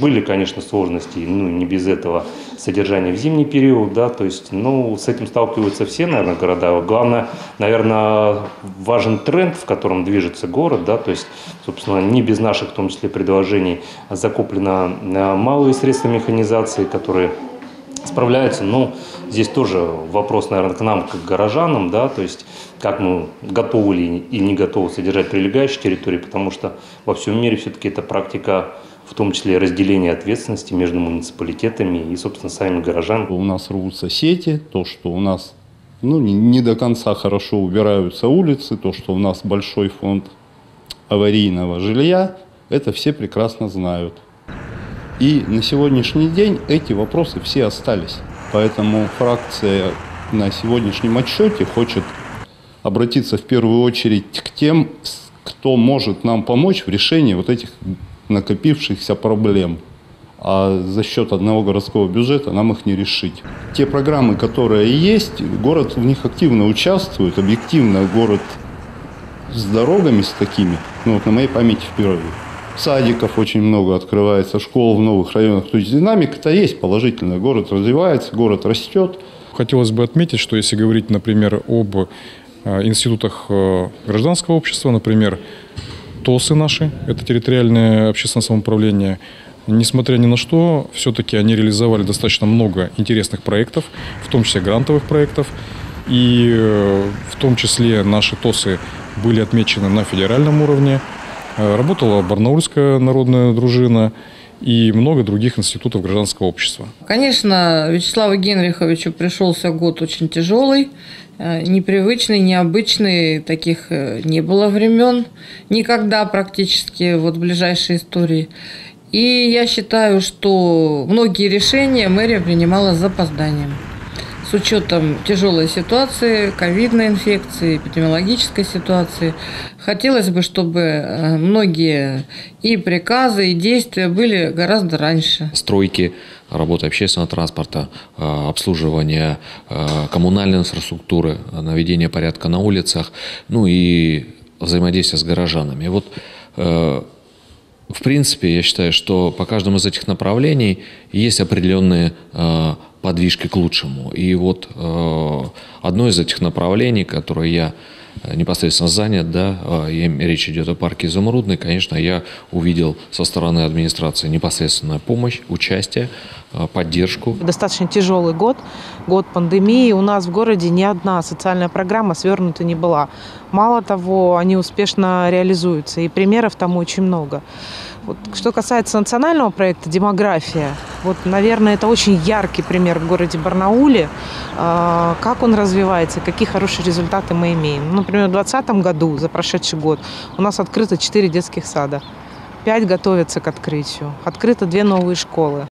Были, конечно, сложности, ну, не без этого содержания в зимний период, да, то есть, ну, с этим сталкиваются все, наверное, города. Главное, наверное, важен тренд, в котором движется город, да, то есть, собственно, не без наших, в том числе, предложений закуплено э, малые средства механизации, которые справляются, но здесь тоже вопрос, наверное, к нам, как горожанам, да, то есть как мы готовы ли и не готовы содержать прилегающие территории, потому что во всем мире все-таки эта практика в том числе разделение ответственности между муниципалитетами и, собственно, самими горожанами. У нас рвутся сети, то, что у нас ну, не, до конца хорошо убираются улицы, то, что у нас большой фонд аварийного жилья, это все прекрасно знают. И на сегодняшний день эти вопросы все остались. Поэтому фракция на сегодняшнем отчете хочет обратиться в первую очередь к тем, кто может нам помочь в решении вот этих накопившихся проблем. А за счет одного городского бюджета нам их не решить. Те программы, которые есть, город в них активно участвует. Объективно город с дорогами с такими, ну вот на моей памяти впервые. Садиков очень много открывается, школ в новых районах. То есть динамика-то есть положительная. Город развивается, город растет. Хотелось бы отметить, что если говорить, например, об э, институтах э, гражданского общества, например, ТОСы наши, это территориальное общественное самоуправление, несмотря ни на что, все-таки они реализовали достаточно много интересных проектов, в том числе грантовых проектов. И в том числе наши ТОСы были отмечены на федеральном уровне. Работала Барнаульская народная дружина и много других институтов гражданского общества. Конечно, Вячеславу Генриховичу пришелся год очень тяжелый. Э, непривычный, необычный, таких э, не было времен никогда практически вот в ближайшей истории. И я считаю, что многие решения мэрия принимала с запозданием. С учетом тяжелой ситуации, ковидной инфекции, эпидемиологической ситуации, хотелось бы, чтобы э, многие и приказы, и действия были гораздо раньше. Стройки работа общественного транспорта, э, обслуживание э, коммунальной инфраструктуры, наведение порядка на улицах, ну и взаимодействие с горожанами. Вот в принципе, я считаю, что по каждому из этих направлений есть определенные подвижки к лучшему. И вот одно из этих направлений, которое я непосредственно занят, да, а, речь идет о парке Изумрудный, конечно, я увидел со стороны администрации непосредственную помощь, участие, а, поддержку. Достаточно тяжелый год, год пандемии. У нас в городе ни одна социальная программа свернута не была. Мало того, они успешно реализуются, и примеров там очень много. Вот, что касается национального проекта «Демография», вот, наверное, это очень яркий пример в городе Барнауле, э, как он развивается, какие хорошие результаты мы имеем. Например, в 2020 году, за прошедший год, у нас открыто 4 детских сада. 5 готовятся к открытию. Открыто две новые школы.